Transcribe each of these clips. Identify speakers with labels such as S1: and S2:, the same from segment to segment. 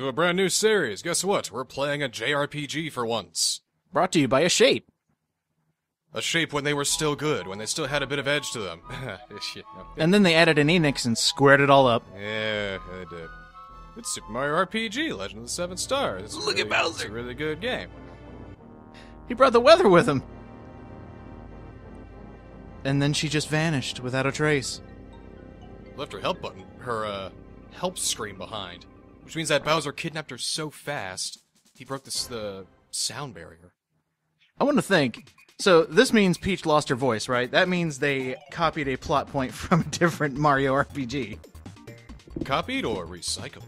S1: to a brand new series. Guess what? We're playing a JRPG for once.
S2: Brought to you by a shape.
S1: A shape when they were still good, when they still had a bit of edge to them.
S2: And then they added an Enix and squared it all up.
S1: Yeah, they did. It's Super Mario RPG, Legend of the Seven Stars. It's
S2: Look at
S1: really- It's
S2: Bowser.
S1: a really good game.
S2: He brought the weather with him. And then she just vanished without a trace.
S1: Left her help button, her uh, help screen behind, which means that Bowser kidnapped her so fast he broke this the sound barrier.
S2: I want to think. So this means Peach lost her voice, right? That means they copied a plot point from a different Mario RPG.
S1: Copied or recycled?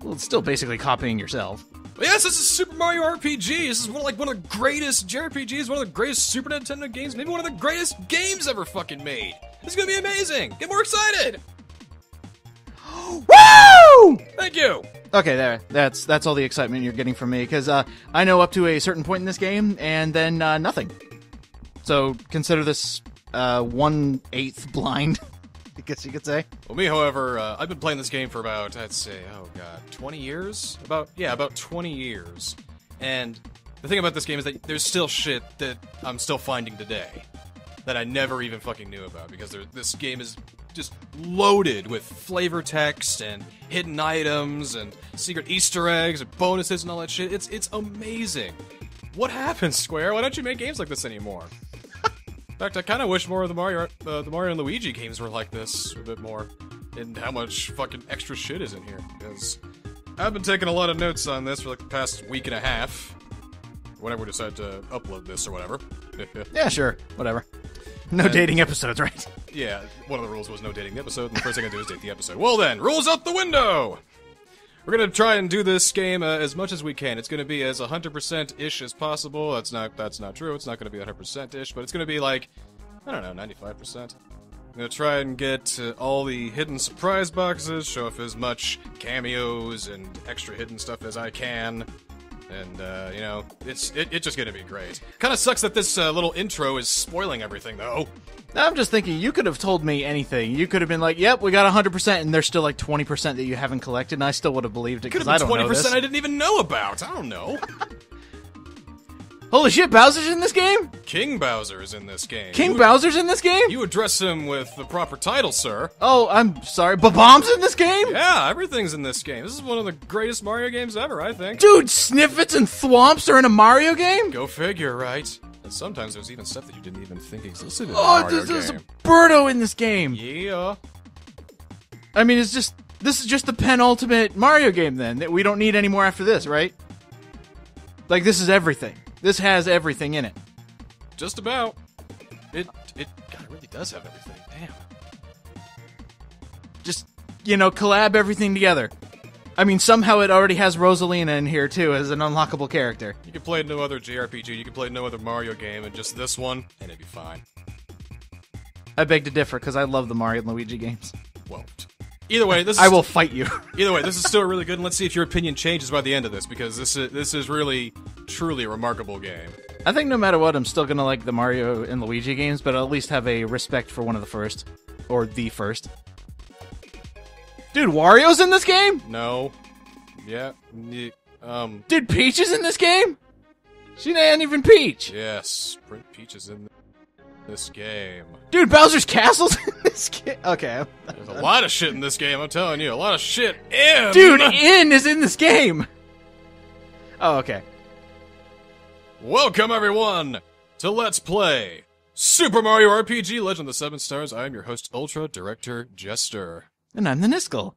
S2: Well, it's still basically copying yourself.
S1: Yes, this is Super Mario RPG. This is one like one of the greatest JRPGs, one of the greatest Super Nintendo games, maybe one of the greatest games ever fucking made. This is gonna be amazing. Get more excited.
S2: Woo!
S1: Thank you.
S2: Okay, there. That's that's all the excitement you're getting from me because uh, I know up to a certain point in this game, and then uh, nothing. So consider this uh, one eighth blind. I guess you could say.
S1: Well, me, however, uh, I've been playing this game for about, I'd say, oh god, 20 years? About, yeah, about 20 years. And the thing about this game is that there's still shit that I'm still finding today that I never even fucking knew about because there, this game is just loaded with flavor text and hidden items and secret Easter eggs and bonuses and all that shit. It's it's amazing. What happened, Square? Why don't you make games like this anymore? In fact, I kind of wish more of the Mario, uh, the Mario and Luigi games were like this a bit more, and how much fucking extra shit is in here. Because I've been taking a lot of notes on this for like the past week and a half. Whenever we decide to upload this or whatever.
S2: Yeah, sure, whatever. No dating episodes, right?
S1: yeah, one of the rules was no dating the episode, and the first thing I do is date the episode. Well then, rules out the window. We're gonna try and do this game uh, as much as we can. It's gonna be as 100% ish as possible. That's not that's not true. It's not gonna be 100% ish, but it's gonna be like I don't know, 95%. I'm gonna try and get uh, all the hidden surprise boxes, show off as much cameos and extra hidden stuff as I can. And uh, you know, it's it, it's just gonna be great. Kind of sucks that this uh, little intro is spoiling everything, though.
S2: I'm just thinking you could have told me anything. You could have been like, "Yep, we got 100%," and there's still like 20% that you haven't collected, and I still would have believed it
S1: Could
S2: because
S1: have
S2: I
S1: been
S2: don't
S1: twenty
S2: know this.
S1: percent I didn't even know about. I don't know.
S2: Holy shit, Bowser's in this game?
S1: King Bowser is in this game.
S2: King
S1: you,
S2: Bowser's in this game?
S1: You address him with the proper title, sir.
S2: Oh, I'm sorry, Bomb's in this game?
S1: Yeah, everything's in this game. This is one of the greatest Mario games ever, I think.
S2: Dude, Sniffits and Thwomps are in a Mario game?
S1: Go figure, right? And sometimes there's even stuff that you didn't even think existed
S2: Oh, there's, there's a Birdo in this game.
S1: Yeah.
S2: I mean, it's just this is just the penultimate Mario game. Then that we don't need any more after this, right? Like this is everything. This has everything in it.
S1: Just about. It it God, it really does have everything. Damn.
S2: Just you know, collab everything together. I mean, somehow it already has Rosalina in here too as an unlockable character.
S1: You can play no other JRPG, you can play no other Mario game, and just this one, and it'd be fine.
S2: I beg to differ because I love the Mario and Luigi games.
S1: Well, either way, this is
S2: I will fight you.
S1: Either way, this is still really good, and let's see if your opinion changes by the end of this because this is this is really truly a remarkable game.
S2: I think no matter what, I'm still gonna like the Mario and Luigi games, but I'll at least have a respect for one of the first or the first. Dude, Wario's in this game.
S1: No, yeah, ye- um,
S2: Dude, Peach is in this game. She ain't even Peach.
S1: yes, Print Peach is in this game.
S2: Dude, Bowser's Castle's in this game. Okay.
S1: There's a lot of shit in this game. I'm telling you, a lot of shit in.
S2: Dude, In is in this game. Oh, okay.
S1: welcome everyone to Let's Play Super Mario RPG: Legend of the Seven Stars. I am your host, Ultra Director Jester.
S2: And I'm the Niskel.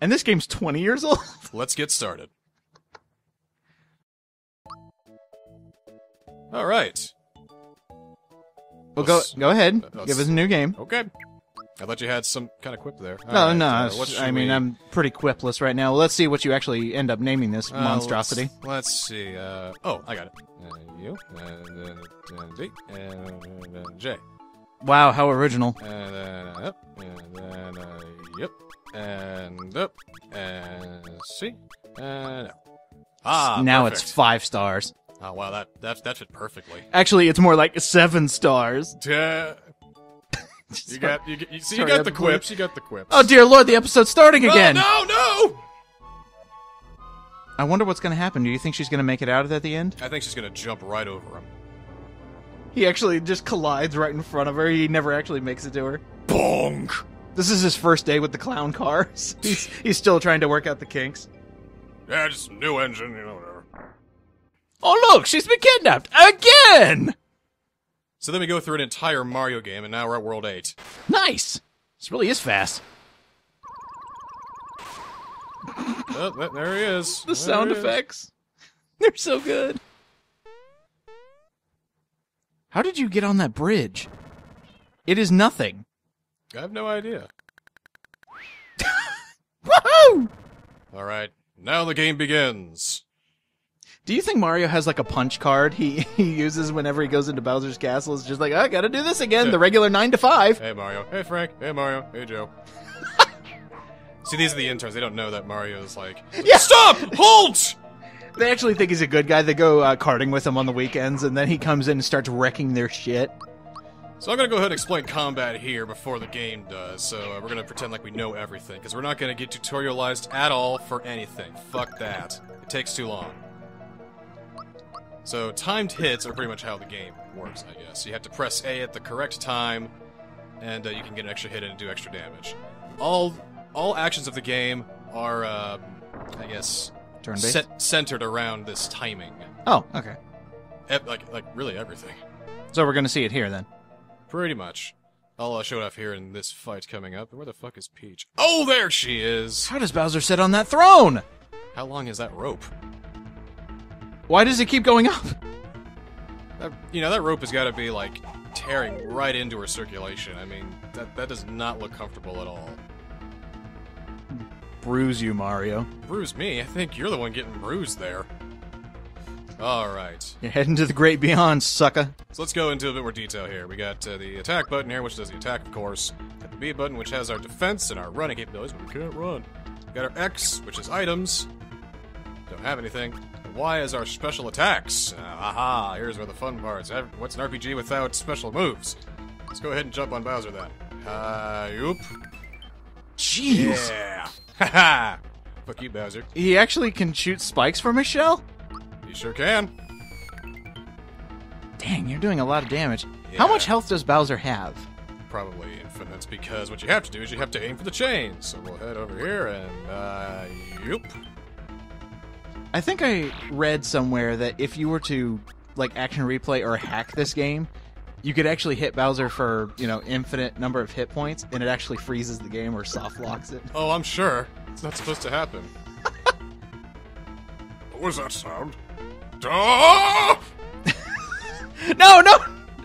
S2: And this game's 20 years old.
S1: Let's get started. All right.
S2: Well, go go ahead.
S1: let's-
S2: Give us a new game.
S1: Okay. I thought you had some kind of quip there. All
S2: No,
S1: right,
S2: no.
S1: uh,
S2: it's-
S1: what should
S2: I mean,
S1: we-
S2: I'm pretty quipless right now. Let's see what you actually end up naming this
S1: uh,
S2: monstrosity.
S1: Let's, let's see. Uh, oh, I got it. Uh, U, and D, and then J,
S2: Wow, how original.
S1: and then uh, up, and then uh, yep, and up, and C, and L. Ah,
S2: now
S1: perfect.
S2: it's five stars.
S1: Oh wow, that that that fit perfectly.
S2: Actually, it's more like seven stars.
S1: Yeah. You got you, you see you got the quips. You got the quips.
S2: Oh dear lord, the episode's starting
S1: No,
S2: again.
S1: No, no.
S2: I wonder what's going to happen. Do you think she's going to make it out of at the end?
S1: I think she's gonna jump right over him.
S2: He actually just collides right in front of her. He never actually makes it to her.
S1: Bonk!
S2: This is his first day with the clown cars. He's he's still trying to work out the kinks.
S1: Yeah, just new engine, you know, whatever.
S2: Oh look, she's been kidnapped again.
S1: So then we go through an entire Mario game, and now we're at World 8.
S2: Nice. This really is fast.
S1: Oh, th- there he is.
S2: The
S1: There
S2: sound
S1: he is.
S2: effects. They're so good. How did you get on that bridge? It is nothing.
S1: I have no idea.
S2: Woohoo!
S1: Alright, now the game begins.
S2: Do you think Mario has like a punch card he, he uses whenever he goes into Bowser's castle? It's just like, I gotta do this again, the regular 9 to 5.
S1: Hey Mario. Hey Frank. Hey Mario. Hey Joe. See, these are the interns. They don't know that Mario's like,
S2: Yeah.
S1: Stop! Halt!
S2: They actually think he's a good guy. They go uh, karting with him on the weekends, and then he comes in and starts wrecking their shit.
S1: So I'm gonna go ahead and explain combat here before the game does. So uh, we're gonna pretend like we know everything, because we're not gonna get tutorialized at all for anything. Fuck that. It takes too long. So timed hits are pretty much how the game works, I guess. You have to press A at the correct time, and uh, you can get an extra hit and do extra damage. All all actions of the game are, uh, I guess,
S2: Turn-based?
S1: cen- centered around this timing.
S2: Oh, okay.
S1: E- like like really everything.
S2: So we're gonna see it here then.
S1: Pretty much. I'll uh, show it off here in this fight coming up. Where the fuck is Peach? Oh, there she is!
S2: How does Bowser sit on that throne?
S1: How long is that rope?
S2: Why does it keep going up?
S1: That, you know, that rope has got to be, like, tearing right into her circulation. I mean, that, that does not look comfortable at all.
S2: Bruise you, Mario.
S1: Bruise me? I think you're the one getting bruised there. Alright.
S2: You're heading to the great beyond, sucker.
S1: So let's go into a bit more detail here. We got uh, the attack button here, which does the attack, of course. Got the B button, which has our defense and our running capabilities, but we can't run. We Got our X, which is items. Don't have anything. Y is our special attacks. Uh, aha, here's where the fun part's. What's an RPG without special moves? Let's go ahead and jump on Bowser then. Uh, yoop.
S2: Jeez.
S1: Yeah. Haha. Fuck you, Bowser.
S2: He actually can shoot spikes from his shell?
S1: You sure can.
S2: Dang, you're doing a lot of damage. How much health does Bowser have?
S1: Probably infinite, because what you have to do is you have to aim for the chain. So we'll head over here and, uh, yoop.
S2: I think I read somewhere that if you were to like action replay or hack this game, you could actually hit Bowser for, you know, infinite number of hit points and it actually freezes the game or soft locks it.
S1: Oh, I'm sure. It's not supposed to happen. what was that sound? Ah!
S2: No, no.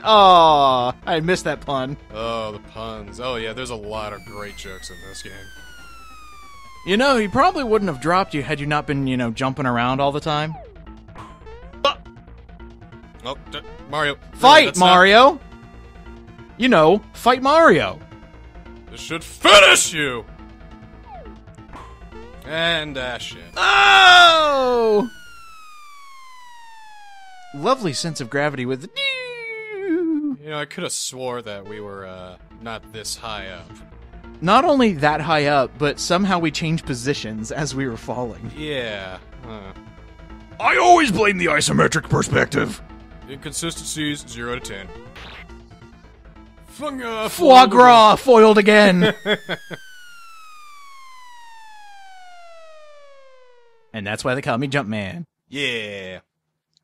S2: Oh, I missed that pun.
S1: Oh, the puns. Oh, yeah, there's a lot of great jokes in this game.
S2: You know, he probably wouldn't have dropped you had you not been, you know, jumping around all the time.
S1: Oh, d- Mario.
S2: Fight,
S1: that's not-
S2: Mario. You know, fight Mario.
S1: this should finish you! And dash it.
S2: Oh! Lovely sense of gravity with the.
S1: You know, I could have swore that we were, uh, not this high up.
S2: Not only that high up, but somehow we changed positions as we were falling.
S1: Yeah. Huh.
S2: I always blame the isometric perspective.
S1: Inconsistencies, 0 to 10. Funga,
S2: Foie gras foiled again. and that's why they call me Jumpman.
S1: Yeah.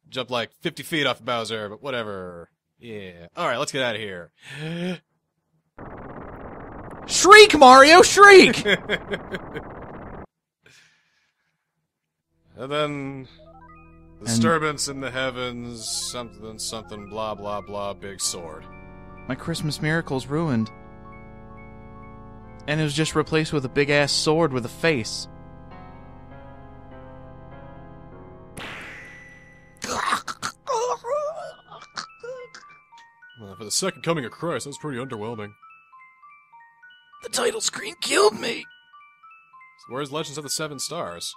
S1: Jump like 50 feet off Bowser, but whatever. Yeah. Alright, let's get out of here.
S2: Shriek, Mario, shriek!
S1: And then. Disturbance in the heavens, something, something, blah, blah, blah, big sword.
S2: My Christmas miracle's ruined. And it was just replaced with a big ass sword with a face.
S1: Uh, for the second coming of Christ, that was pretty underwhelming.
S2: The title screen killed me.
S1: So where's Legends of the Seven Stars?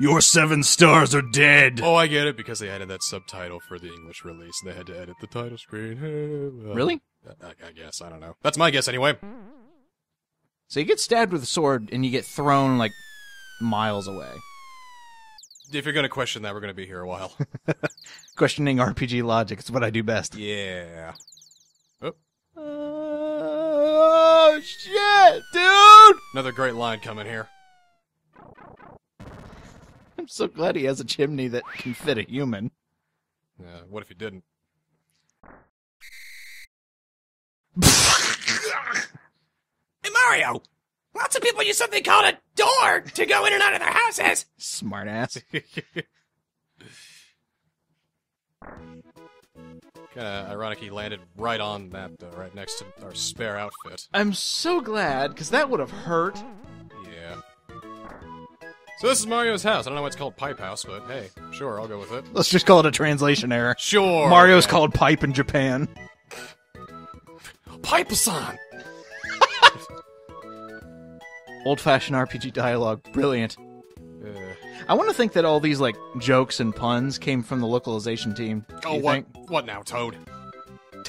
S3: Your seven stars are dead.
S1: Oh, I get it, because they added that subtitle for the English release, and they had to edit the title screen. Well,
S2: Really?
S1: I, I guess, I don't know. That's my guess anyway.
S2: So you get stabbed with a sword and you get thrown like miles away.
S1: if you're gonna question that, we're gonna be here a while.
S2: Questioning RPG logic is what I do best.
S1: yeah. Oh, uh,
S2: Oh shit, dude!
S1: another great line coming here.
S2: I'm so glad he has a chimney that can fit a human.
S1: Yeah, what if he didn't?
S4: Hey, Mario! Lots of people use something called a door to go in and out of their houses.
S2: Smartass.
S1: Kind of ironic he landed right on that, though, right next to our spare outfit.
S2: I'm so glad because that would have hurt.
S1: Yeah. So this is Mario's house. I don't know why it's called Pipe House, but hey, sure, I'll go with it.
S2: Let's just call it a translation error.
S1: Sure.
S2: Mario's
S1: okay.
S2: called Pipe in Japan.
S1: Pipe-san.
S2: Old fashioned RPG dialogue. Brilliant. I want to think that all these like jokes and puns came from the localization team.
S1: Oh, what?
S2: think?
S1: What now, Toad?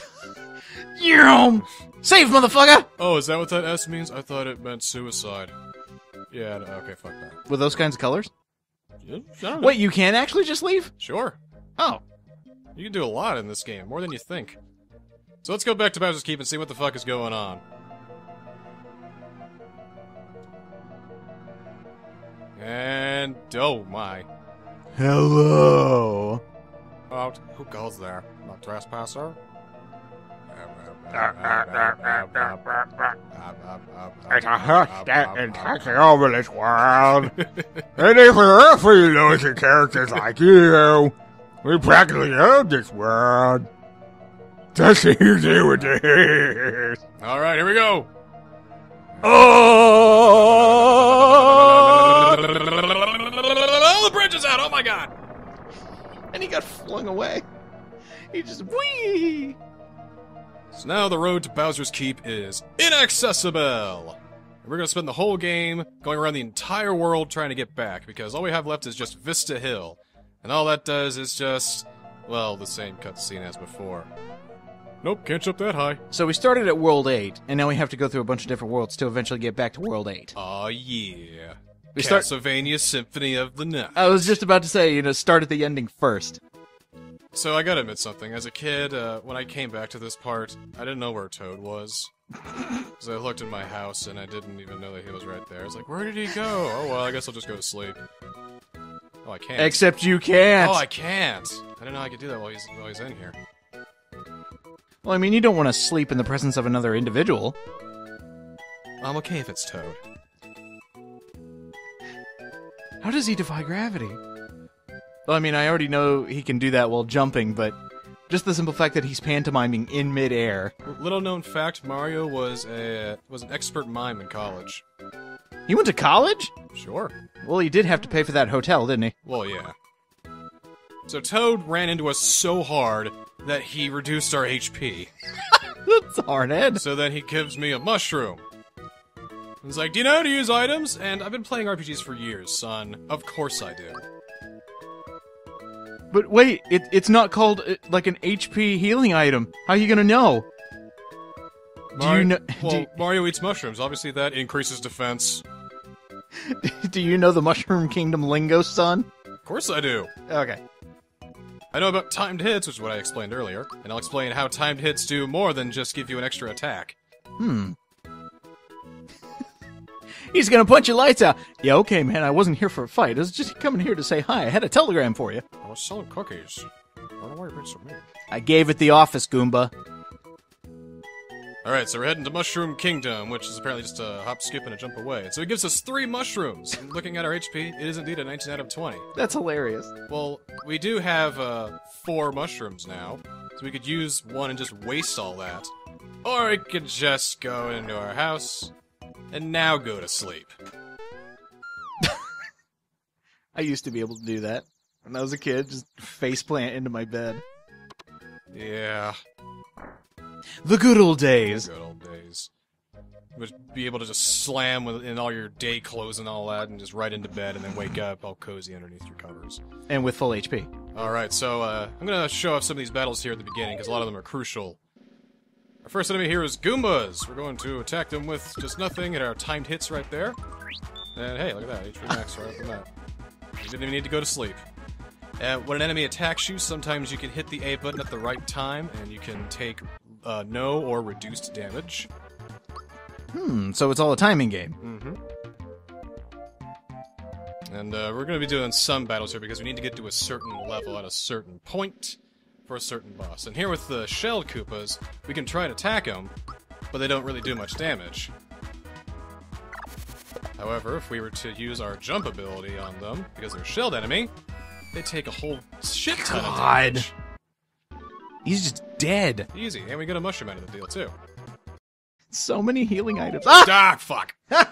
S2: Yum! Save, motherfucker!
S1: Oh, is that what that S means? I thought it meant suicide. Yeah. No, okay. Fuck that.
S2: With those kinds of colors?
S1: Yeah, I don't know.
S2: Wait, you can actually just leave?
S1: Sure.
S2: Oh.
S1: You can do a lot in this game, more than you think. So let's go back to Bowser's Keep and see what the fuck is going on. And oh my.
S2: Hello.
S1: Oh, who goes there? A trespasser?
S3: It's a hush that is taking over this world. and if we're free losing characters like you, we practically own this world. Just see you do with this.
S1: All right, here we go.
S3: Oh!
S1: The bridge is out. Oh my god.
S2: And he got flung away. He just wee.
S1: So now the road to Bowser's Keep is inaccessible. We're gonna spend the whole game going around the entire world trying to get back because all we have left is just Vista Hill, and all that does is just, well, the same cutscene as before. Nope, can't jump that high.
S2: So we started at World 8, and now we have to go through a bunch of different worlds to eventually get back to World 8.
S1: Aw, yeah.
S2: We start-
S1: Castlevania Symphony of the Night.
S2: I was just about to say, you know, start at the ending first.
S1: So I gotta admit something. As a kid, uh, when I came back to this part, I didn't know where Toad was. Because I looked in my house and I didn't even know that he was right there. I was like, where did he go? Oh well, I guess I'll just go to sleep. Oh, I can't.
S2: Except you can't.
S1: Oh, I can't. I didn't know I could do that while he's while he's in here.
S2: Well, I mean, you don't want to sleep in the presence of another individual.
S1: I'm okay if it's Toad.
S2: How does he defy gravity? Well, I mean, I already know he can do that while jumping, but just the simple fact that he's pantomiming in midair.
S1: Little known fact: Mario was a was an expert mime in college.
S2: He went to college?
S1: Sure.
S2: Well, he did have to pay for that hotel, didn't he?
S1: Well, yeah. So Toad ran into us so hard that he reduced our HP.
S2: That's hard head.
S1: So then he gives me a mushroom. He's like, Do you know how to use items? And I've been playing RPGs for years, son. Of course I do.
S2: But wait, it, it's not called uh, like an HP healing item. How are you gonna know? Do you know?
S1: Well,
S2: Do,
S1: Mario eats mushrooms. Obviously, that increases defense.
S2: do you know the Mushroom Kingdom lingo, son?
S1: Of course I do.
S2: Okay.
S1: I know about timed hits, which is what I explained earlier, and I'll explain how timed hits do more than just give you an extra attack.
S2: Hmm. He's gonna punch your lights out. Yeah, okay, man. I wasn't here for a fight. I was just coming here to say hi. I had a telegram for you.
S1: I was selling cookies. I don't know why you're being so mean.
S2: I gave it the office, Goomba.
S1: Alright, so we're heading to Mushroom Kingdom, which is apparently just a hop, skip, and a jump away. So it gives us three mushrooms. And looking at our HP, it is indeed a 19 out of 20.
S2: That's hilarious.
S1: Well, we do have uh, four mushrooms now, so we could use one and just waste all that. Or we could just go into our house and now go to sleep.
S2: I used to be able to do that when I was a kid. Just face plant into my bed.
S1: Yeah,
S2: The good old days.
S1: The good old days. Would be able to just slam with- in all your day clothes and all that, and just right into bed, and then wake up all cozy underneath your covers.
S2: And with full HP.
S1: All right, so uh, I'm gonna show off some of these battles here at the beginning because a lot of them are crucial. Our first enemy here is Goombas. We're going to attack them with just nothing, and our timed hits right there. And hey, look at that, HP max right off the bat. You didn't even need to go to sleep. Uh, when an enemy attacks you, sometimes you can hit the A button at the right time, and you can take uh, no or reduced damage.
S2: Hmm, so it's all a timing game. Mm-hmm.
S1: And uh, we're going to be doing some battles here because we need to get to a certain level at a certain point for a certain boss. And here with the shelled Koopas, we can try and attack them, but they don't really do much damage. However, if we were to use our jump ability on them, because they're a shelled enemy, they take a whole shit ton of damage.
S2: He's just dead.
S1: Easy, and we get a mushroom out of the deal too.
S2: So many healing items. Ah!
S1: Ah, fuck!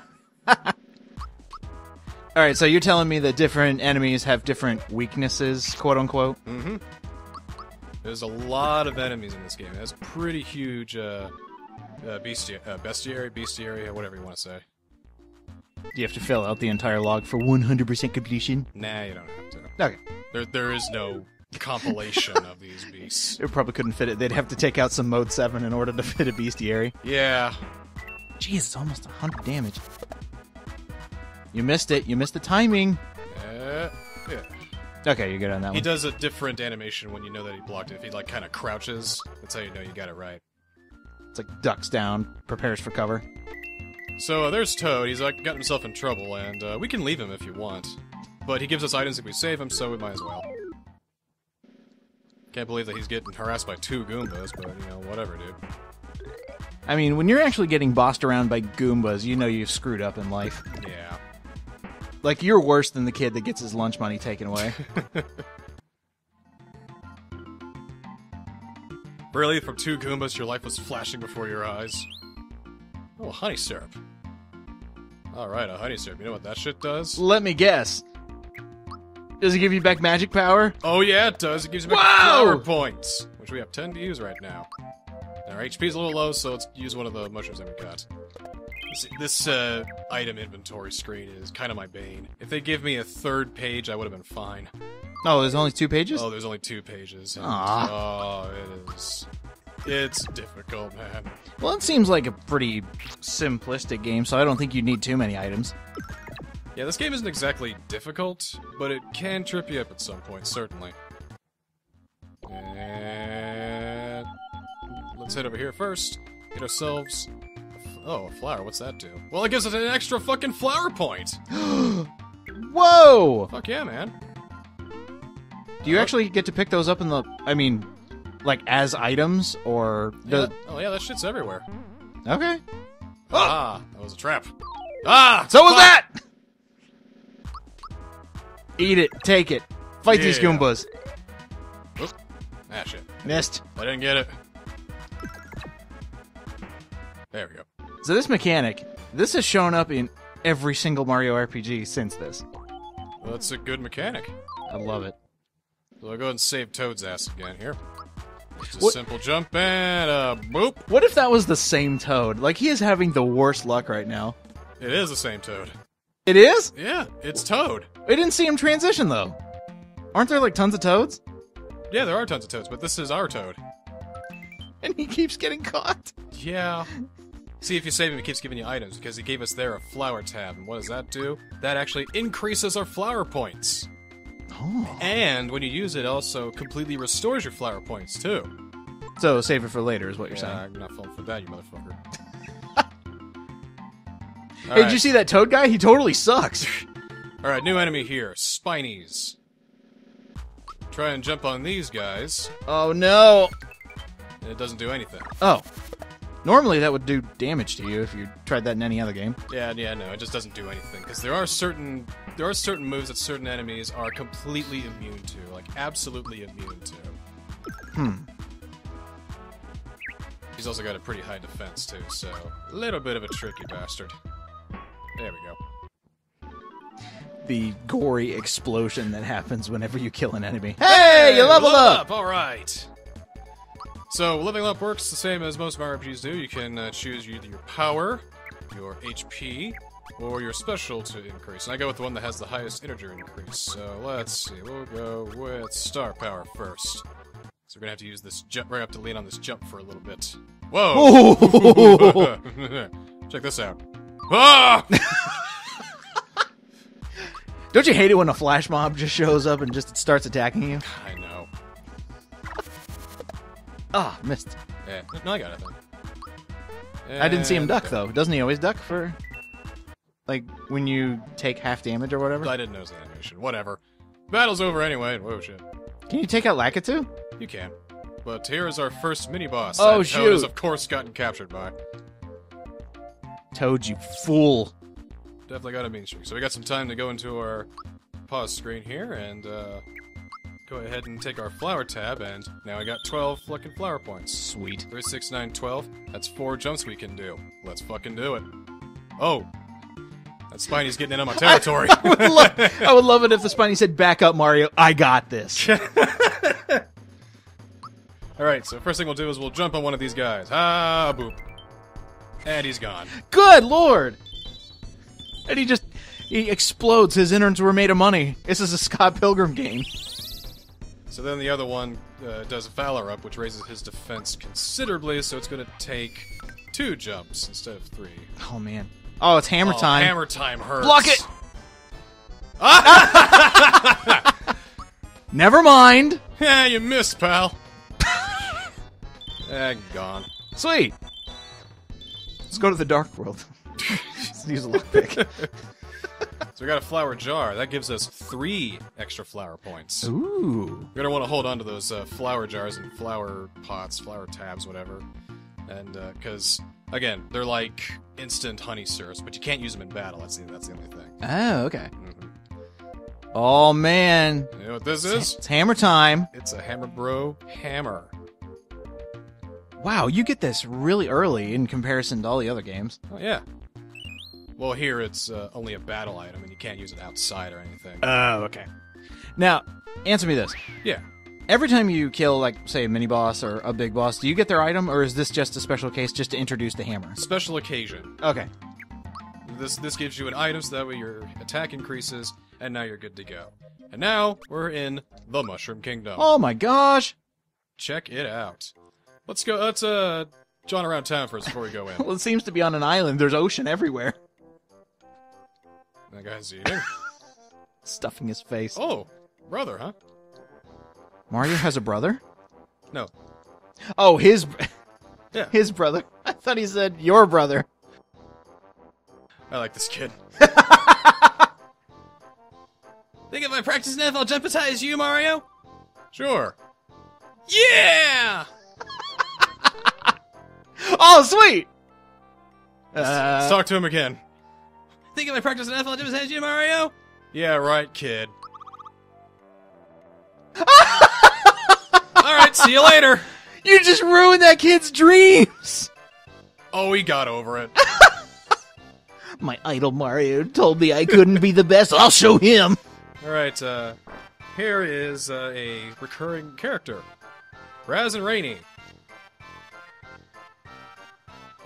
S2: All right, so you're telling me that different enemies have different weaknesses, quote unquote. Mm-hmm.
S1: There's a lot of enemies in this game. It has pretty huge uh, uh, bestia- uh, bestiary, bestiary, whatever you want to say.
S2: Do you have to fill out the entire log for 100% completion?
S1: Nah, you don't have to.
S2: Okay.
S1: There, there is no compilation of these beasts.
S2: It probably couldn't fit it. They'd have to take out some mode 7 in order to fit a bestiary.
S1: Yeah,
S2: Jeez, it's almost 100 damage. You missed it. You missed the timing.
S1: uh, yeah.
S2: Okay, you're good on that
S1: He
S2: one.
S1: He does a different animation when you know that he blocked it. If he like kind of crouches, that's how you know you got it right.
S2: It's like ducks down, prepares for cover.
S1: So uh, there's Toad. He's like got himself in trouble, and uh, we can leave him if you want. But he gives us items if we save him, so we might as well. Can't believe that he's getting harassed by two Goombas, but you know, whatever, dude.
S2: I mean, when you're actually getting bossed around by Goombas, you know you've screwed up in life.
S1: Yeah.
S2: Like, you're worse than the kid that gets his lunch money taken away.
S1: Really, from two Goombas, your life was flashing before your eyes. Oh, honey syrup. Alright, a honey syrup. You know what that shit does?
S2: Let me guess. Does it give you back magic power?
S1: Oh, yeah, it does. It gives you back
S2: Whoa!
S1: flower points, which we have 10 to use right now. Our HP's a little low, so let's use one of the mushrooms that we got. This, this uh, item inventory screen is kind of my bane. If they give me a third page, I would have been fine.
S2: Oh, there's only two pages?
S1: Oh, there's only two pages. and- oh, it is. It's difficult, man.
S2: Well, it seems like a pretty simplistic game, so I don't think you need too many items.
S1: Yeah, this game isn't exactly difficult, but it can trip you up at some point, certainly. And let's head over here first. Get ourselves. a f- Oh, a flower. What's that do? Well, it gives us an extra fucking flower point.
S2: Whoa!
S1: Fuck yeah, man.
S2: Do you actually get to pick those up in the. I mean, like as items, or.
S1: Yeah,
S2: The,
S1: oh yeah, that shit's everywhere.
S2: okay.
S1: Ah, that was a trap. Ah,
S2: So was
S1: fuck.
S2: that! Eat it, take it. Fight these
S1: Yeah.
S2: Goombas.
S1: Ah, shit.
S2: Missed.
S1: I didn't get it. There we go.
S2: So this mechanic, this has shown up in every single Mario RPG since this.
S1: Well, that's a good mechanic.
S2: I love it.
S1: So I'll go ahead and save Toad's ass again here. Just a
S2: What-
S1: simple jump and a boop.
S2: What if that was the same Toad? Like he is having the worst luck right now.
S1: It is the same Toad.
S2: It is?
S1: Yeah, it's Toad.
S2: I didn't see him transition though. Aren't there like tons of Toads?
S1: Yeah, there are tons of Toads, but this is our Toad.
S2: And he keeps getting caught.
S1: Yeah. See, if you save him, he keeps giving you items because he gave us there a flower tab. And what does that do? That actually increases our flower points.
S2: Oh.
S1: And when you use it, it also completely restores your flower points too.
S2: So save it for later is what you're
S1: Yeah,
S2: saying.
S1: I'm not falling for that, you motherfucker.
S2: Hey, did you see that Toad guy? He totally sucks.
S1: All right, new enemy here, Spinies. Try and jump on these guys,
S2: oh no.
S1: and it doesn't do anything.
S2: Oh. Normally that would do damage to you if you tried that in any other game.
S1: Yeah, yeah, no, it just doesn't do anything because there are certain there are certain moves that certain enemies are completely immune to, like absolutely immune to.
S2: Hmm.
S1: He's also got a pretty high defense too, so a little bit of a tricky bastard. There we go.
S2: The gory explosion that happens whenever you kill an enemy. Hey, you leveled
S1: leveled
S2: up.
S1: All right. So leveling up works the same as most of RPGs do. You can uh, choose either your power, your HP, or your special to increase. And I go with the one that has the highest integer increase. So let's see. We'll go with star power first. So we're gonna have to use this jump. We're gonna have to lean on this jump for a little bit. Whoa! Check this out. Ah!
S2: Don't you hate it when a flash mob just shows up and just starts attacking you?
S1: I know.
S2: Ah, missed.
S1: Yeah. No, I got it.
S2: I didn't see him duck though. Doesn't he always duck for like when you take half damage or whatever?
S1: I didn't notice the animation. Whatever. Battle's over anyway. Whoa, shit.
S2: Can you take out Lakitu?
S1: You can. But here is our first mini boss.
S2: Oh,
S1: that Toad has, of course, gotten captured by.
S2: Toad, you fool!
S1: Definitely got a mean streak. So we got some time to go into our pause screen here and uh, go ahead and take our flower tab. And now I got 12 fucking flower points.
S2: Sweet.
S1: 3, 6, 9, 12. That's four jumps we can do. Let's fucking do it. Oh. That Spiny's getting in on my territory.
S2: I would, love, I would love it if the Spiny said, "Back up, Mario. I got this."
S1: Alright, so first thing we'll do is we'll jump on one of these guys. Ah, boop. And he's gone.
S2: Good lord! And he just he explodes. His innards were made of money. This is a Scott Pilgrim game.
S1: So then the other one uh, does a Valor up, which raises his defense considerably, so it's going to take two jumps instead of three.
S2: Oh man. Oh, it's hammer
S1: Oh,
S2: time.
S1: Hammer time hurts.
S2: Block it. Never mind.
S1: Yeah, you missed, pal. eh, gone.
S2: Sweet. Let's go to the dark world. Let's use a lockpick.
S1: So we got a flower jar. That gives us three extra flower points.
S2: Ooh.
S1: We're gonna want to hold on to those uh, flower jars and flower pots, flower tabs, whatever. And because again, they're like instant honey syrups, but you can't use them in battle. That's the that's the only thing.
S2: Oh, okay.
S1: Mhm.
S2: Oh man.
S1: You know what this is?
S2: It's hammer time.
S1: It's a Hammer Bro hammer.
S2: Wow, you get this really early in comparison to all the other games.
S1: Oh yeah. Well, here it's uh, only a battle item, and you can't use it outside or anything.
S2: Oh, okay. Now, answer me this.
S1: yeah.
S2: Every time you kill, like, say, a mini boss or a big boss, do you get their item, or is this just a special case just to introduce the hammer?
S1: Special occasion.
S2: Okay.
S1: This this gives you an item, so that way your attack increases, and now you're good to go. And now we're in the Mushroom Kingdom.
S2: Oh my gosh!
S1: Check it out. Let's go. Let's uh, John around town first before we go in.
S2: Well, it seems to be on an island. There's ocean everywhere.
S1: that guy's eating.
S2: Stuffing his face.
S1: Oh, brother, huh?
S2: Mario has a brother?
S1: No.
S2: Oh, his
S1: Yeah.
S2: his brother. I thought he said your brother.
S1: I like this kid. Think if I practice enough, I'll jump as high as you, Mario? Sure. Yeah!
S2: Oh, sweet.
S1: Let's
S2: Uh,
S1: talk to him again. Think if I practice enough, I'll jump as high as you, Mario? Yeah, right, kid. Alright, see you later.
S2: you just ruined that kid's dreams.
S1: Oh, he got over it.
S2: My idol Mario told me I couldn't be the best. I'll show him.
S1: Alright, uh, here is uh, a recurring character Raz and Raini.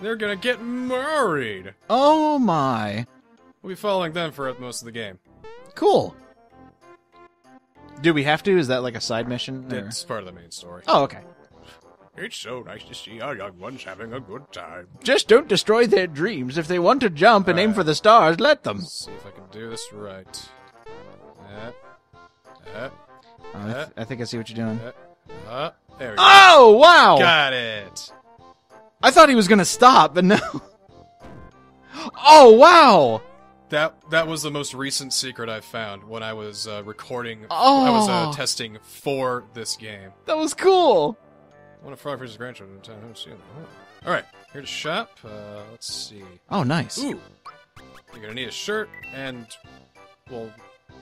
S1: They're gonna get married.
S2: Oh my.
S1: We'll be following them for most of the game.
S2: Cool. Do we have to? Is that like a side mission? or-
S1: It's part of the main story.
S2: Oh, okay.
S1: It's so nice to see our young ones having a good time.
S2: Just don't destroy their dreams. If they want to jump and aim for the stars, let them.
S1: Let's see if I can do this right. Uh, uh,
S2: I, th- I think I see what you're doing.
S1: uh, uh, there we go.
S2: Oh, wow!
S1: Got it.
S2: I thought he was going to stop, but no. Oh, wow!
S1: That that was the most recent secret I found when I was uh, recording. I
S2: Oh.
S1: was uh, testing for this game.
S2: That was cool.
S1: One of Frog Fisher's grandchildren. I. All right, here to shop. Uh, let's see.
S2: Oh, nice.
S1: Ooh, you're gonna need a shirt and well,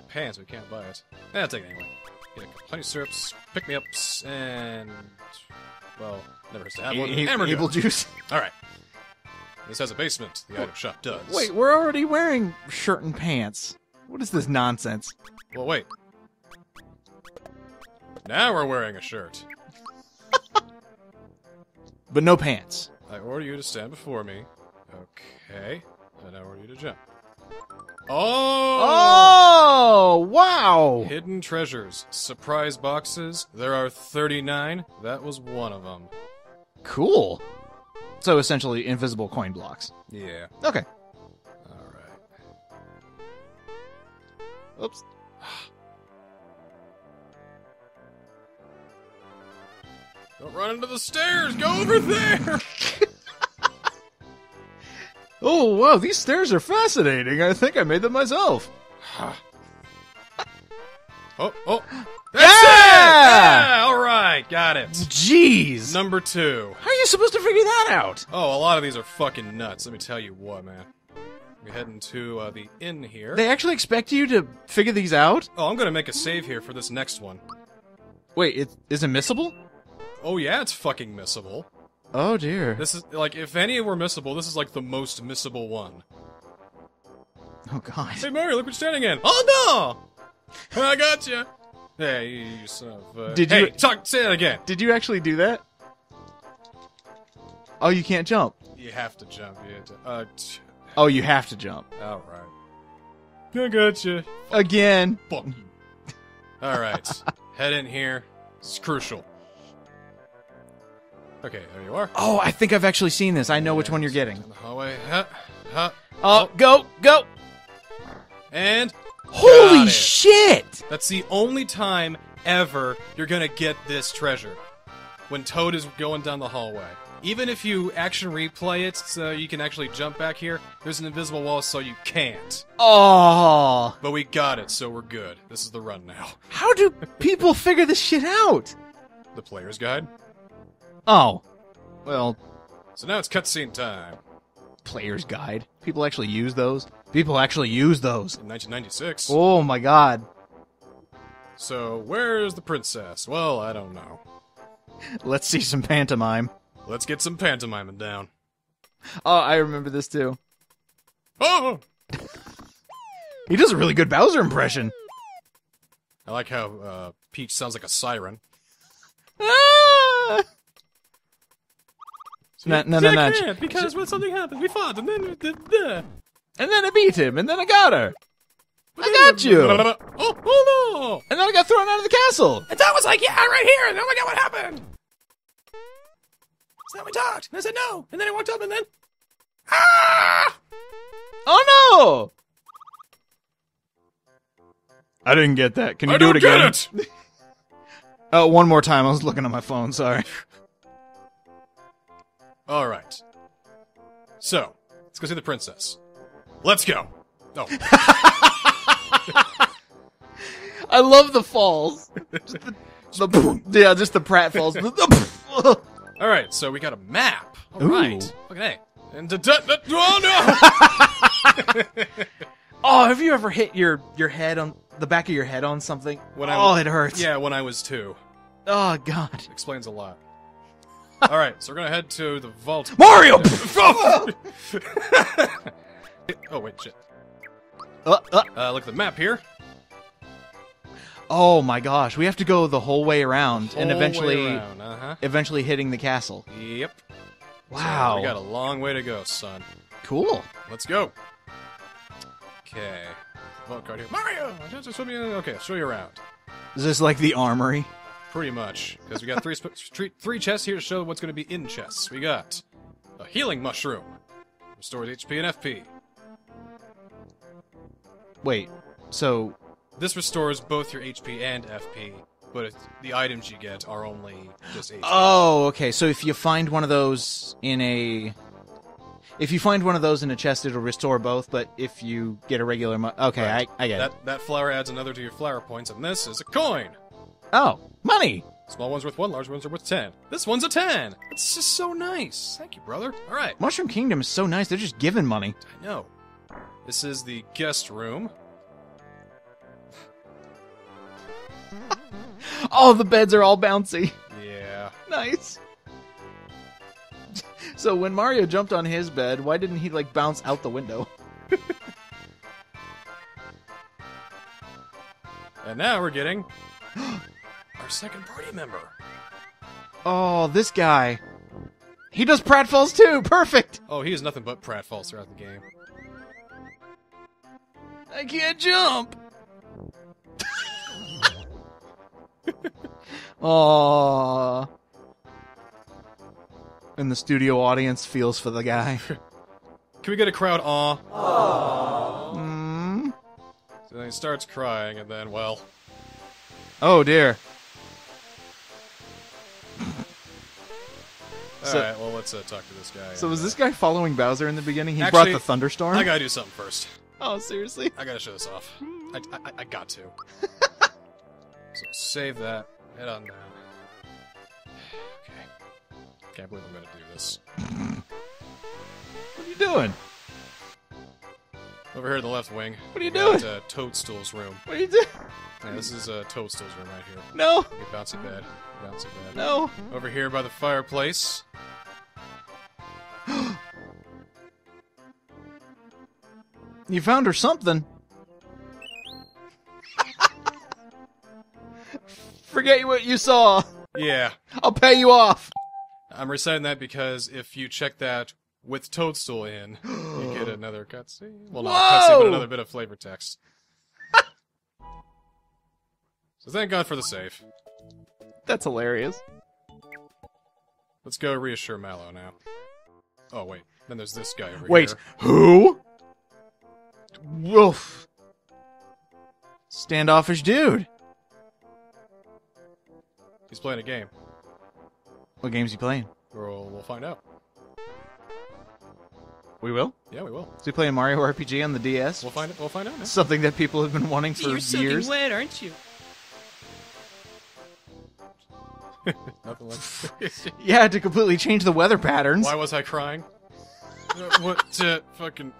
S1: pants. We can't buy it. Eh, I'll take it anyway. Get a syrups, pick me ups, and well, never has to have one.
S2: A-
S1: Hammer gun.
S2: juice.
S1: All right. This has a basement. The item shop does.
S2: Wait, we're already wearing shirt and pants. What is this nonsense?
S1: Well, wait. Now we're wearing a shirt.
S2: But no pants.
S1: I order you to stand before me. Okay. And I order you to jump. Oh!
S2: Oh, wow!
S1: Hidden treasures. Surprise boxes. There are 39. That was one of them.
S2: Cool. So essentially, invisible coin blocks.
S1: Yeah.
S2: Okay.
S1: Alright.
S2: Oops.
S1: Don't run into the stairs. Go over there.
S2: Oh, wow, these stairs are fascinating. I think I made them myself.
S1: Oh, oh. That's
S2: Yeah!
S1: it! Yeah, all right, got it.
S2: Jeez.
S1: Number two.
S2: How are you supposed to figure that out?
S1: Oh, a lot of these are fucking nuts. Let me tell you what, man. We're heading to uh, the inn here.
S2: They actually expect you to figure these out?
S1: Oh, I'm gonna make a save here for this next one.
S2: Wait, it is it missable?
S1: Oh yeah, it's fucking missable.
S2: Oh dear.
S1: This is like if any were missable, this is like the most missable one.
S2: Oh god.
S1: Hey Mario, look what you're standing in. Oh no! I got you. Hey, you, son of. Uh...
S2: Did
S1: hey,
S2: you-
S1: talk? Say it again.
S2: Did you actually do that? Oh, you can't jump.
S1: You have to jump. You have to, uh,
S2: Oh, you have to jump.
S1: all right. I got you.
S2: Again.
S1: Fuck you. All right, head in here. It's crucial. Okay, there you are.
S2: Oh, I think I've actually seen this. I know which one you're getting.
S1: Down the hallway. Huh, huh,
S2: Oh, oh. go, go.
S1: and
S2: Holy shit.
S1: That's the only time ever you're gonna get this treasure. When Toad is going down the hallway. Even if you action replay it so you can actually jump back here, there's an invisible wall so you can't.
S2: Oh.
S1: But we got it, so we're good. This is the run now.
S2: How do people figure this shit out?
S1: The player's guide.
S2: Oh. Well,
S1: So now it's cutscene time.
S2: player's guide. People actually use those? People actually use those.
S1: In 1996.
S2: Oh my god.
S1: So where's the princess? Well, I don't know.
S2: Let's see some pantomime.
S1: Let's get some pantomiming down.
S2: Oh, I remember this too.
S1: Oh!
S2: He does a really good Bowser impression.
S1: I like how uh, Peach sounds like a siren.
S2: Ah! No, no, no, no.
S1: can't, because when something happened, we fought, and then...
S2: And then I beat him, and then I got her. I got you. And
S1: Oh, oh
S2: then I got thrown out of the castle.
S4: And Tom was like, yeah, right here. And oh my god, what happened? So then we talked. And I said no. And then I walked up and then. Ah!
S2: Oh no! I didn't get that. Can you
S1: I
S2: do
S1: don't
S2: it again?
S1: get it!
S2: Oh, one more time. I was looking at my phone. Sorry.
S1: All right. So, let's go see the princess. Let's go. Oh,
S2: I love the falls. Just the, the- yeah, just the Pratt falls. The- the-
S1: all right. So we got a map. All
S2: Ooh.
S1: right. Okay. And da, da, da, oh no!
S2: oh, have you ever hit your your head on the back of your head on something?
S1: When I
S2: oh,
S1: was-
S2: it hurts.
S1: yeah, when I was two.
S2: Oh God.
S1: Explains a lot. All right. So we're gonna head to the vault.
S2: Mario.
S1: oh wait, shit.
S2: Uh, uh.
S1: Uh, look at the map here.
S2: Oh my gosh, we have to go the whole way around and eventually
S1: around. Uh-huh.
S2: eventually hitting the castle.
S1: Yep.
S2: Wow.
S1: So we got a long way to go, son.
S2: Cool.
S1: Let's go. Okay. Vault card here. Mario! Just show me. Okay, show you around.
S2: Is this like the armory?
S1: Pretty much, because we got three, sp- three three chests here to show what's going to be in chests. We got a healing mushroom, restores HP and FP.
S2: Wait. So
S1: This restores both your HP and FP, but the items you get are only just HP.
S2: Oh, okay. So if you find one of those in a if you find one of those in a chest, it'll restore both. But if you get a regular, mu- okay,
S1: Right.
S2: I, I get it.
S1: that that flower adds another to your flower points, and this is a coin.
S2: Oh, money.
S1: Small one's worth one, large ones are worth ten. This one's a ten. It's just so nice. Thank you, brother. All right.
S2: Mushroom Kingdom is so nice. They're just giving money.
S1: I know. This is the guest room.
S2: Oh, the beds are all bouncy.
S1: Yeah.
S2: nice. So when Mario jumped on his bed, why didn't he like bounce out the window?
S1: And now we're getting our second party member.
S2: Oh, this guy. He does pratfalls too. Perfect.
S1: Oh, he is nothing but pratfalls throughout the game.
S2: I can't jump. Aww. And the studio audience feels for the guy.
S1: Can we get a crowd aw?
S2: Mm.
S1: So then he starts crying, and then, well,
S2: Oh dear. So-
S1: alright, well, let's uh, talk to this guy.
S2: So
S1: and,
S2: was
S1: uh,
S2: this guy following Bowser in the beginning? He
S1: Actually,
S2: brought the thunderstorm.
S1: I gotta do something first.
S2: Oh, seriously?
S1: I gotta show this off. I, I, I got to. so save that. Head on down. Okay. Can't believe I'm gonna do this.
S2: What are you doing?
S1: Over here in the left wing.
S2: What are you
S1: got,
S2: doing?
S1: Uh, Toadstool's room.
S2: What are you doing?
S1: Yeah, this is uh, Toadstool's room right here.
S2: No,
S1: Okay, bouncy bed. Bouncy bed.
S2: no.
S1: Over here by the fireplace.
S2: You found her something. Forget what you saw.
S1: Yeah.
S2: I'll pay you off.
S1: I'm reciting that because if you check that with Toadstool in, you get another cutscene. Well, not a cutscene, but another bit of flavor text. so thank God for the save.
S2: That's hilarious.
S1: Let's go reassure Mallow now. Oh wait, then there's this guy over
S2: Wait,
S1: here.
S2: Wait, who? Woof. Standoffish dude.
S1: He's playing a game.
S2: What game's he playing?
S1: We'll, we'll find out.
S2: We will.
S1: Yeah, we will.
S2: Is he playing Mario RPG on the DS?
S1: We'll find it. We'll find out. Now.
S2: Something that people have been wanting for
S4: You're soaking
S2: years.
S4: wet, aren't you?
S1: Nothing like.
S2: Yeah, to completely change the weather patterns.
S1: Why was I crying? Uh, what? Uh, fucking.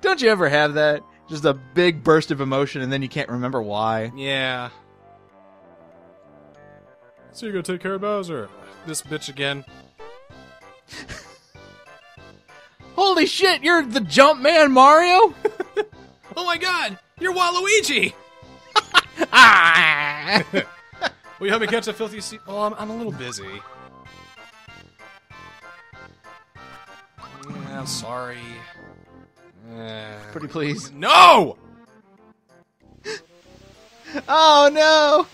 S2: Don't you ever have that? Just a big burst of emotion and then you can't remember why.
S1: Yeah. So you're gonna take care of Bowser? This bitch again?
S2: Holy shit, you're the jump man, Mario?
S1: Oh my God! You're Waluigi!
S2: ah!
S1: Will you help me catch a filthy sea? Oh, I'm, I'm a little busy. Yeah, I'm sorry. Eh.
S2: Pretty please.
S1: No!
S2: Oh no!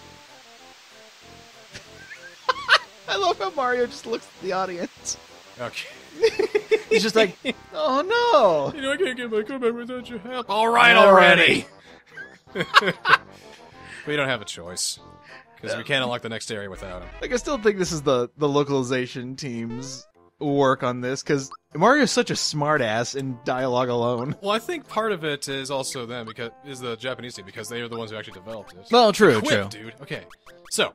S2: I love how Mario just looks at the audience.
S1: Okay.
S2: He's just like, oh no!
S1: You know I can't get my comeback without your help. All right,
S2: All
S1: already. we don't have a choice because we can't unlock the next area without him.
S2: Like, I still think this is the, the localization team's work on this, because Mario's such a smartass in dialogue alone.
S1: Well, I think part of it is also them because is the Japanese team because they are the ones who actually developed it.
S2: Well, true,
S1: Quip, dude. Okay, so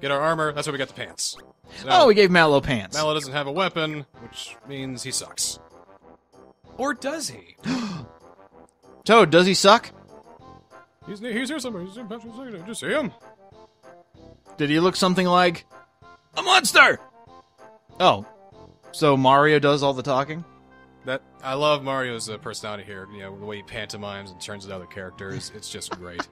S1: get our armor. That's why we got the pants. So
S2: Oh, we gave Mallow pants.
S1: Mallow doesn't have a weapon, which means he sucks. Or does he?
S2: Toad, does he suck?
S1: He's he's here somewhere. He's in Patrick's second. Did you see him?
S2: Did he look something like a monster? Oh, so Mario does all the talking?
S1: That I love Mario's uh, personality here. You know the way he pantomimes and turns into other characters. It's just great.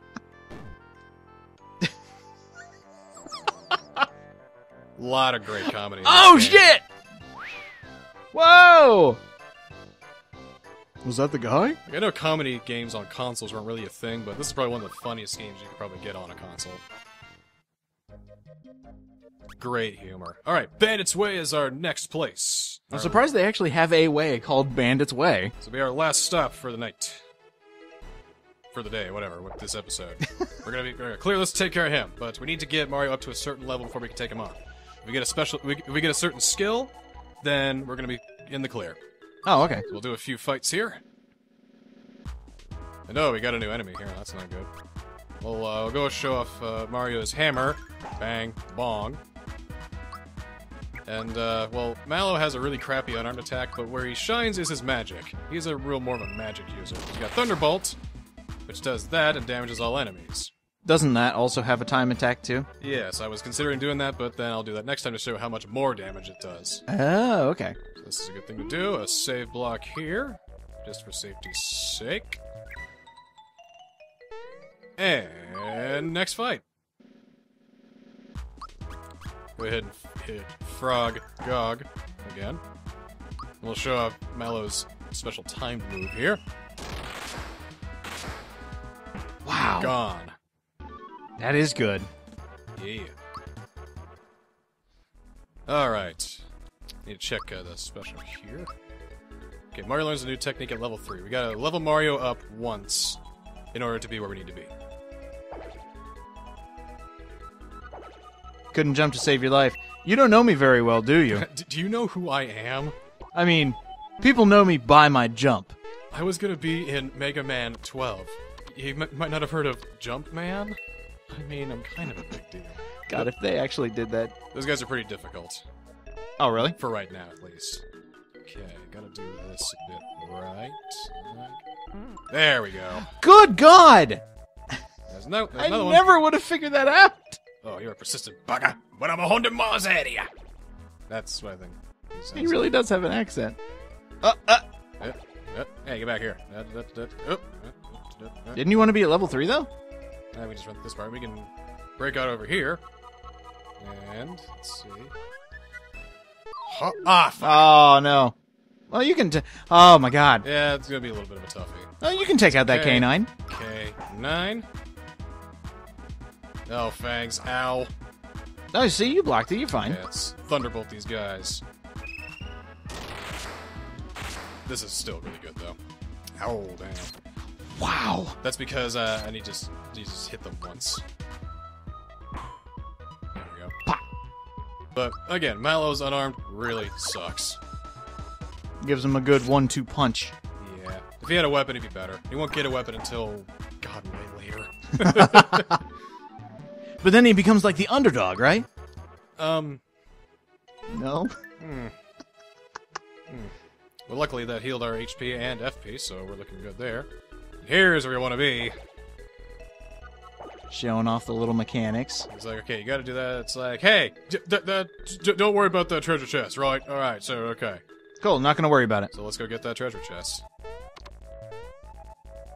S1: A lot of great comedy. in
S2: Oh shit! Whoa! Was that the guy?
S1: Like, I know comedy games on consoles weren't really a thing, but this is probably one of the funniest games you could probably get on a console. Great humor. All right, Bandit's Way is our next place.
S2: I'm
S1: Our-
S2: surprised they actually have a way called Bandit's Way.
S1: This will be our last stop for the night. For the day, whatever, with this episode. we're gonna be we're gonna clear this, take care of him, but we need to get Mario up to a certain level before we can take him on. If we get a special, we, if we get a certain skill, then we're gonna be in the clear.
S2: Oh, okay.
S1: We'll do a few fights here. And oh, we got a new enemy here. That's not good. We'll, uh, we'll go show off uh, Mario's hammer. Bang, bong. And, uh, well, Mallow has a really crappy unarmed attack, but where he shines is his magic. He's a real more of a magic user. He's got Thunderbolt, which does that and damages all enemies.
S2: Doesn't that also have a time attack too?
S1: Yes, I was considering doing that, but then I'll do that next time to show how much more damage it does.
S2: Oh, okay.
S1: So this is a good thing to do. A save block here, just for safety's sake. And next fight. Go ahead and Frog Gog again. We'll show off Mallow's special timed move here.
S2: Wow.
S1: Gone.
S2: That is good.
S1: Yeah. All right. Need to check uh, the special here. Okay, Mario learns a new technique at level 3. We gotta level Mario up once in order to be where we need to be.
S2: Couldn't jump to save your life. You don't know me very well, do you?
S1: Do you know who I am?
S2: I mean, people know me by my jump.
S1: I was gonna be in Mega Man 12. You m- might not have heard of Jump Man. I mean, I'm kind of a big deal.
S2: God, if they actually did that.
S1: Those guys are pretty difficult.
S2: Oh, really?
S1: For right now, at least. Okay, gotta do this a bit right. There we go.
S2: Good God!
S1: There's no, there's
S2: I
S1: one.
S2: never would have figured that out.
S1: Oh, you're a persistent bugger. But I'm a hundred miles ahead of you. That's what I think. he
S2: He really does have an accent. Uh, uh.
S1: Uh, uh, Hey, get back here. Uh, uh, uh, uh, uh, uh.
S2: Didn't you want to be at level three though?
S1: We just went this part. We can break out over here. And let's see. Huh. Ah.
S2: Oh no. Well, you can. T- oh my God.
S1: yeah, it's gonna be a little bit of a toughie.
S2: Oh, you can take out that
S1: Okay.
S2: canine.
S1: Okay, nine. Oh, fangs! Ow!
S2: Oh, see, you blocked it. You're fine.
S1: Yeah, thunderbolt these guys. This is still really good though. Oh damn!
S2: Wow.
S1: That's because uh, I need to just, need to just hit them once. There we go.
S2: Pop.
S1: But again, Mallow's unarmed really sucks.
S2: Gives him a good one-two punch.
S1: Yeah. If he had a weapon, he'd be better. He won't get a weapon until God way later.
S2: But then he becomes like the underdog, right?
S1: Um.
S2: No.
S1: Well, luckily that healed our HP and FP, so we're looking good there. Here's where we want to be.
S2: Showing off the little mechanics.
S1: It's like, okay, you got to do that. It's like, hey, d- d- d- d- don't worry about that treasure chest, right? All right, so okay,
S2: Cool. Not gonna worry about it.
S1: so let's go get that treasure chest.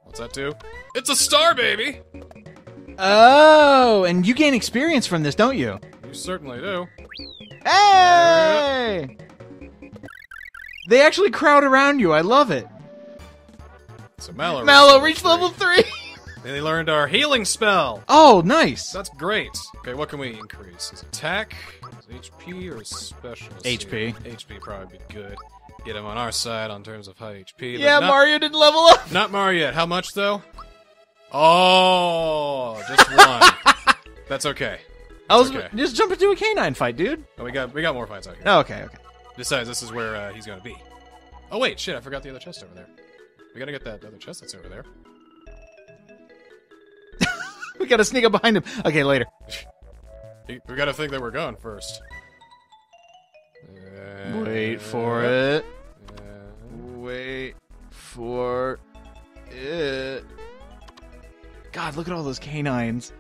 S1: What's that do? It's a star, baby.
S2: Oh, and you gain experience from this, don't you?
S1: You certainly do.
S2: Hey! They actually crowd around you. I love it.
S1: So Mallow.
S2: Mallow
S1: reached
S2: level three.
S1: And they learned our healing spell.
S2: Oh, nice.
S1: That's great. Okay, what can we increase? His attack, his HP, or special?
S2: HP.
S1: HP probably be good. Get him on our side on terms of high HP.
S2: Yeah,
S1: not,
S2: Mario didn't level up.
S1: Not Mario yet. How much though? Oh, just one. That's okay.
S2: I was
S1: okay.
S2: just jump into a canine fight, dude.
S1: Oh, we got we got more fights out here.
S2: Oh, okay, okay.
S1: Besides, this is where uh, he's gonna be. Oh wait, shit! I forgot the other chest over there. We gotta get that other chest that's over there.
S2: We gotta sneak up behind him. Okay, later.
S1: We gotta think that we're gone first. Uh,
S2: Wait for it.
S1: uh,
S2: Wait for it. God, look at all those canines.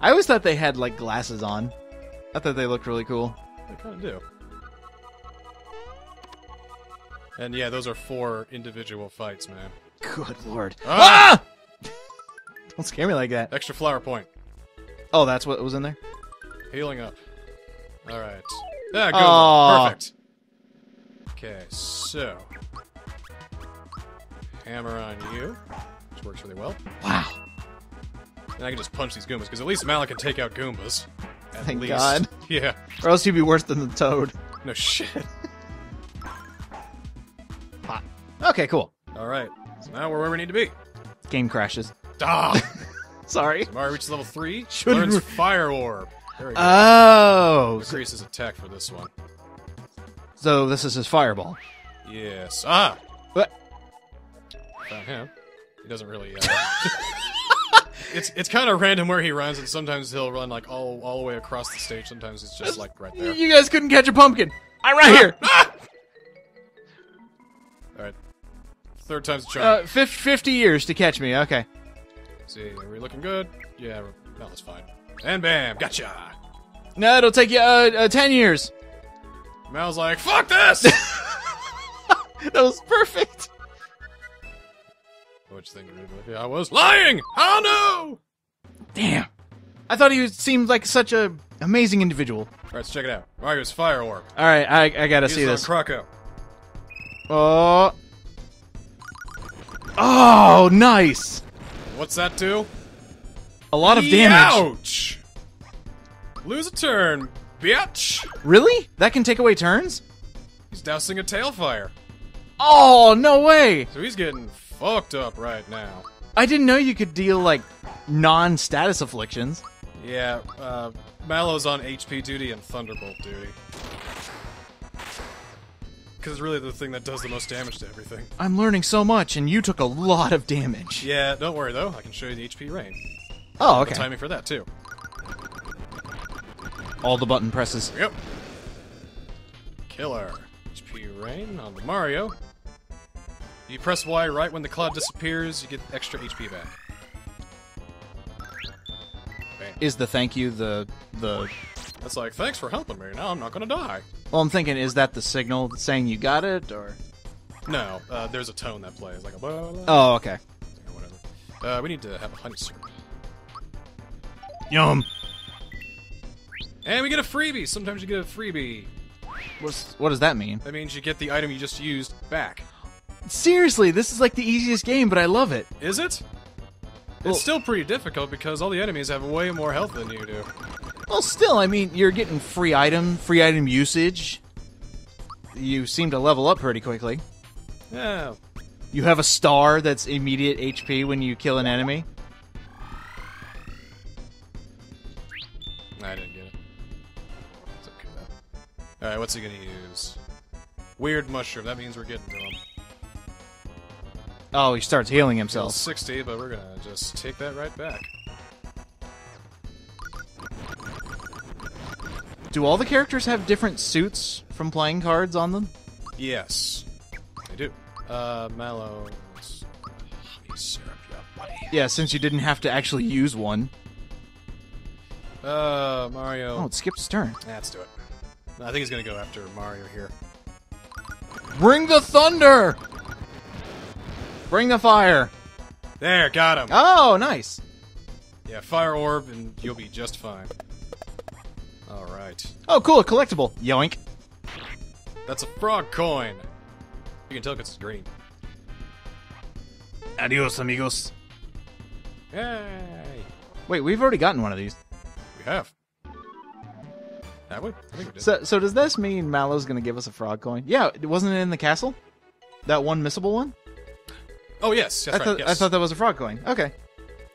S2: I always thought they had like glasses on. I thought they looked really cool.
S1: They kind of do. And yeah, those are four individual fights, man.
S2: Good lord.
S1: Ah!
S2: Don't scare me like that.
S1: Extra flower point.
S2: Oh, that's what was in there?
S1: Healing up. Alright. Yeah, good. Perfect. Okay, so. Hammer on you, which works really well.
S2: Wow.
S1: And I can just punch these Goombas, because at least Malik can take out Goombas. At
S2: Thank
S1: least.
S2: God.
S1: Yeah.
S2: Or else you'd be worse than the toad.
S1: No shit. Hot.
S2: Okay, cool.
S1: Alright. So now we're where we need to be.
S2: Game crashes.
S1: Ah!
S2: Sorry.
S1: Mario reaches level 3.
S2: Shouldn't
S1: learns Fire Orb. There we go.
S2: Oh.
S1: Increases attack for this one.
S2: so this is his fireball.
S1: Yes. Ah!
S2: What?
S1: Found him. He doesn't really. Uh... it's it's kind of random where he runs, and sometimes he'll run like all all the way across the stage. Sometimes it's just like right there.
S2: You guys couldn't catch a pumpkin. I'm right here.
S1: All right. Third time's a charm.
S2: Uh, fif- 50 years to catch me. Okay.
S1: See, are we looking good? Yeah, that was fine. And bam, gotcha.
S2: No, it'll take you uh, uh, 10 years.
S1: Mal's like, fuck this.
S2: That was perfect.
S1: Which thing really? I was lying. Oh no!
S2: Damn. I thought he was, seemed like such a amazing individual.
S1: All right, let's check it out. Mario's fire orb.
S2: All right, I, I gotta
S1: He's
S2: see this.
S1: Croco.
S2: Oh. Oh, nice.
S1: What's that do?
S2: A lot of damage.
S1: Ouch! Lose a turn, bitch!
S2: Really? That can take away turns?
S1: He's dousing a tail fire.
S2: Oh, no way!
S1: So he's getting fucked up right now.
S2: I didn't know you could deal, like, non status afflictions.
S1: Yeah, uh, Mallow's on HP duty and Thunderbolt duty. Because it's really the thing that does the most damage to everything.
S2: I'm learning so much, and you took a lot of damage.
S1: Yeah, don't worry though, I can show you the HP rain.
S2: Oh,
S1: The
S2: okay.
S1: timing for that too.
S2: All the button presses.
S1: Yep. Killer. HP rain on the Mario. You press Y right when the cloud disappears, you get extra HP back. Bam.
S2: Is the thank you the the?
S1: That's like, thanks for helping me. Now I'm not gonna die.
S2: Well, I'm thinking, is that the signal saying you got it, or?
S1: No, uh, there's a tone that plays like a blah, blah, blah,
S2: Oh, okay.
S1: or whatever. Uh, we need to have a honey syrup.
S2: Yum.
S1: And we get a freebie. Sometimes you get a freebie.
S2: What's, what does that mean?
S1: That means you get the item you just used back.
S2: Seriously, this is like the easiest game, but I love it.
S1: Is it?
S2: Well-
S1: it's still pretty difficult because all the enemies have way more health than you do.
S2: Well, still, I mean, you're getting free item, free item usage. You seem to level up pretty quickly.
S1: Yeah.
S2: You have a star that's immediate HP when you kill an enemy.
S1: I didn't get it. It's okay though. Alright, what's he gonna use? Weird mushroom. That means we're getting.
S2: Oh, he starts healing himself.
S1: 60, but we're gonna just take that right back.
S2: Do all the characters have different suits from playing cards on them?
S1: Yes. they do. Uh, Mallow. it's Honey syrup, yeah,
S2: since you didn't have to actually use one.
S1: Uh, Mario.
S2: Oh, it skipped his turn.
S1: Yeah, let's do it. I think he's gonna go after Mario here.
S2: Bring the thunder! Bring the fire!
S1: There, got him.
S2: Oh, nice.
S1: Yeah, fire orb, and you'll be just fine. All right,
S2: Oh, cool, a collectible. Yoink.
S1: that's a frog coin. You can tell it's green.
S2: Adios, amigos.
S1: Yay!
S2: Wait, we've already gotten one of these.
S1: We have. Have we? I think we.
S2: So, so does this mean Mallow's gonna give us a frog coin? Yeah, wasn't it in the castle? That one missable one?
S1: Oh yes, that's
S2: I
S1: right.
S2: thought
S1: yes.
S2: I thought that was a frog coin. Okay.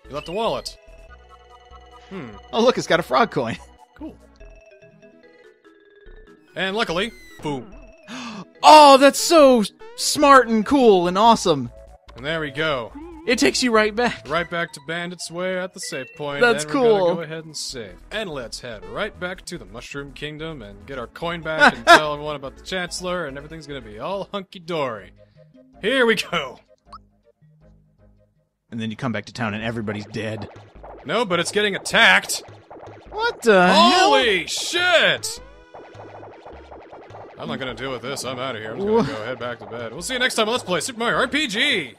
S1: you left a wallet. Hmm.
S2: Oh, look, it's got a frog coin.
S1: Cool. And luckily, boom.
S2: Oh, that's so smart and cool and awesome.
S1: And there we go.
S2: It takes you right back.
S1: Right back to Bandit's Way at the save point.
S2: That's
S1: and we're gonna
S2: cool.
S1: go ahead and save. And let's head right back to the Mushroom Kingdom and get our coin back and tell everyone about the Chancellor, and everything's gonna be all hunky dory. Here we go.
S2: And then you come back to town and everybody's dead.
S1: No, but it's getting attacked.
S2: What the hell?
S1: Holy shit! I'm not gonna deal with this. I'm out of here. I'm just gonna go head back to bed. We'll see you next time on Let's Play Super Mario RPG.